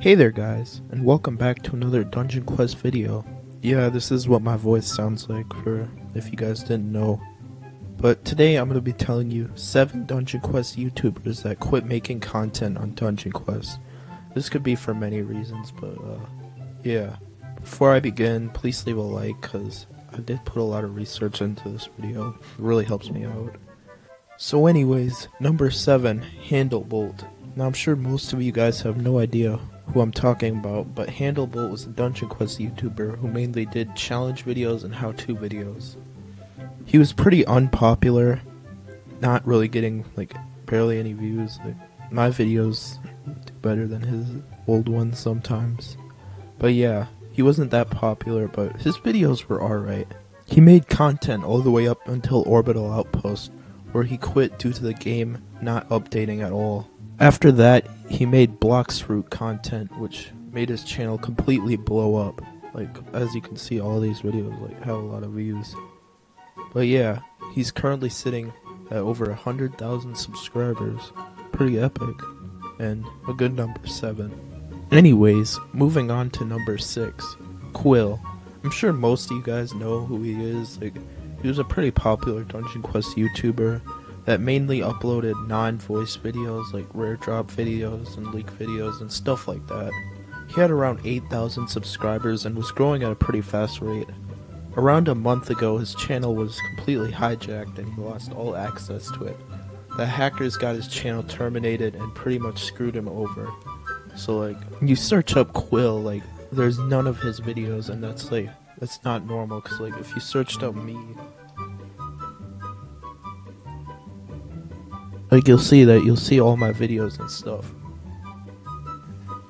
Hey there guys, and welcome back to another Dungeon Quest video. Yeah, this is what my voice sounds like for if you guys didn't know. But today I'm going to be telling you 7 Dungeon Quest YouTubers that quit making content on Dungeon Quest. This could be for many reasons, but uh, yeah. Before I begin, please leave a like cuz I did put a lot of research into this video. It really helps me out. So anyways, number 7, Handlebolt. Now I'm sure most of you guys have no idea who I'm talking about, but Handlebolt was a Dungeon Quest YouTuber who mainly did challenge videos and how-to videos. He was pretty unpopular, not really getting like barely any views. Like my videos do better than his old ones sometimes. But yeah, he wasn't that popular, but his videos were alright. He made content all the way up until Orbital Outpost, where he quit due to the game not updating at all. After that, he made Bloxfruit content, which made his channel completely blow up. Like, as you can see, all these videos like have a lot of views. But yeah, he's currently sitting at over a hundred thousand subscribers. Pretty epic, and a good number seven. Anyways, moving on to number six, Quill. I'm sure most of you guys know who he is. Like, he was a pretty popular Dungeon Quest YouTuber that mainly uploaded non-voice videos like rare drop videos and leak videos and stuff like that. He had around 8,000 subscribers and was growing at a pretty fast rate. Around a month ago, his channel was completely hijacked and he lost all access to it. The hackers got his channel terminated and pretty much screwed him over. So like, you search up Quill, like, there's none of his videos and that's like, that's not normal because like, if you searched up me, like you'll see that you'll see all my videos and stuff.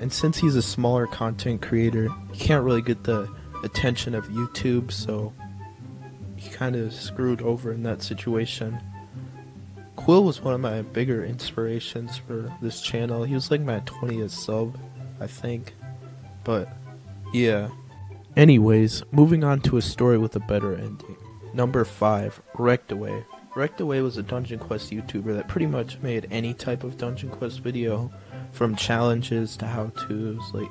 And since he's a smaller content creator, he can't really get the attention of YouTube, so he kind of screwed over in that situation. Quill was one of my bigger inspirations for this channel. He was like my 20th sub, I think. But, yeah. Anyways, moving on to a story with a better ending. Number 5, Rektway. Rektway was a Dungeon Quest YouTuber that pretty much made any type of Dungeon Quest video, from challenges to how-tos. Like,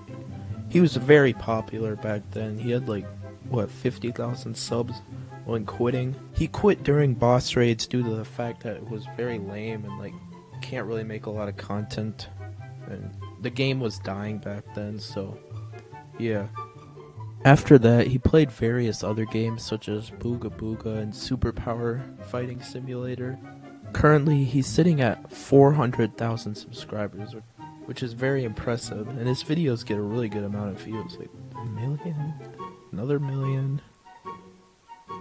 he was very popular back then. He had like, what, 50,000 subs when quitting. He quit during boss raids due to the fact that it was very lame and like, can't really make a lot of content. And the game was dying back then, so yeah. After that, he played various other games such as Booga Booga and Superpower Fighting Simulator. Currently, he's sitting at 400,000 subscribers, which is very impressive, and his videos get a really good amount of views, like a million, another million.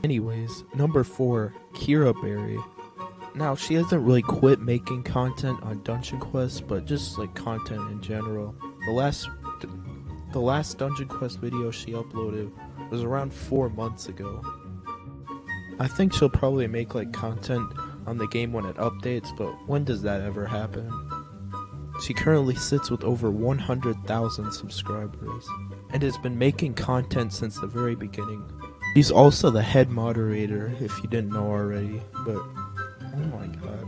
Anyways, number 4, Kira Berry. Now, she hasn't really quit making content on Dungeon Quest, but just like content in general. The last the last Dungeon Quest video she uploaded was around 4 months ago. I think she'll probably make like content on the game when it updates, but when does that ever happen? She currently sits with over 100,000 subscribers and has been making content since the very beginning. She's also the head moderator, if you didn't know already, but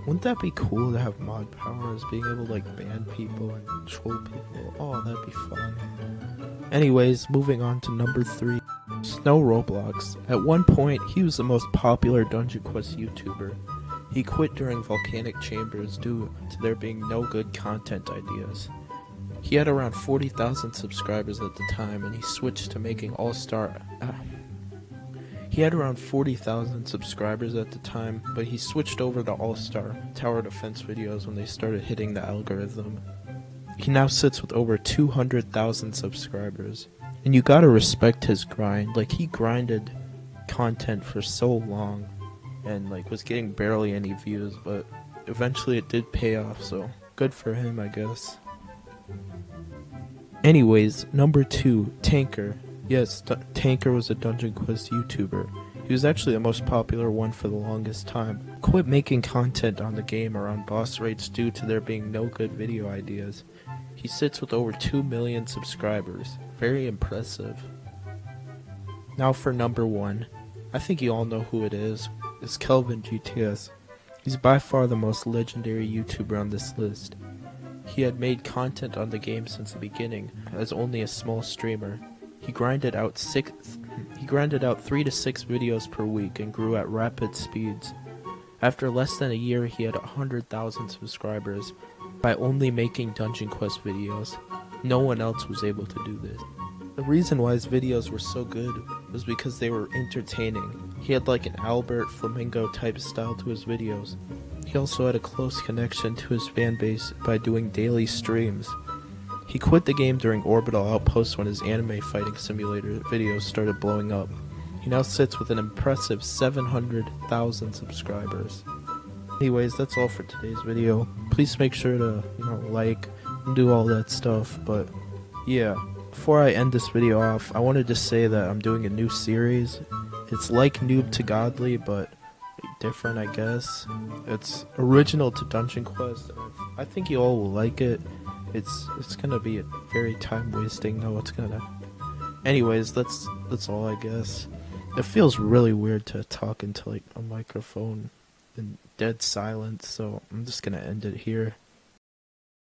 wouldn't that be cool to have mod powers, being able to like ban people and troll people? Oh, that'd be fun. Anyways, moving on to number 3, Snow Roblox. At one point, he was the most popular Dungeon Quest YouTuber. He quit during Volcanic Chambers due to there being no good content ideas. He had around 40,000 subscribers at the time and he switched to making All-Star... Uh, he had around 40,000 subscribers at the time, but he switched over to All-Star Tower Defense videos when they started hitting the algorithm. He now sits with over 200,000 subscribers. And you gotta respect his grind. Like, he grinded content for so long and like was getting barely any views, but eventually it did pay off, so good for him, I guess. Anyways, number two, Tanqr. Yes, D- Tanqr was a Dungeon Quest YouTuber. He was actually the most popular one for the longest time. Quit making content on the game around boss raids due to there being no good video ideas. He sits with over 2 million subscribers. Very impressive. Now for number one. I think you all know who it is It's Kelvin GTS. He's by far the most legendary YouTuber on this list. He had made content on the game since the beginning, as only a small streamer. He grinded out six he grinded out 3 to 6 videos per week and grew at rapid speeds. After less than a year, he had 100,000 subscribers by only making Dungeon Quest videos. No one else was able to do this. The reason why his videos were so good was because they were entertaining. He had like an Albert Flamingo type style to his videos. He also had a close connection to his fan base by doing daily streams. He quit the game during Orbital Outpost when his anime fighting simulator videos started blowing up. He now sits with an impressive 700,000 subscribers. Anyways, that's all for today's video. Please make sure to, you know, like and do all that stuff, but yeah. Before I end this video off, I wanted to say that I'm doing a new series. It's like Noob to Godly, but different, I guess. It's original to Dungeon Quest. I think you all will like it. It's it's gonna be very time wasting though. It's gonna. Anyways, that's that's all I guess. It feels really weird to talk into like a microphone in dead silence, so I'm just gonna end it here.